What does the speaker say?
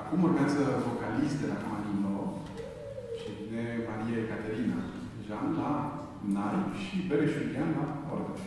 Acum urmează vocaliste la Camarino și de Maria Ecaterina Jean la Nai și Bereș Iulian la Orgăș.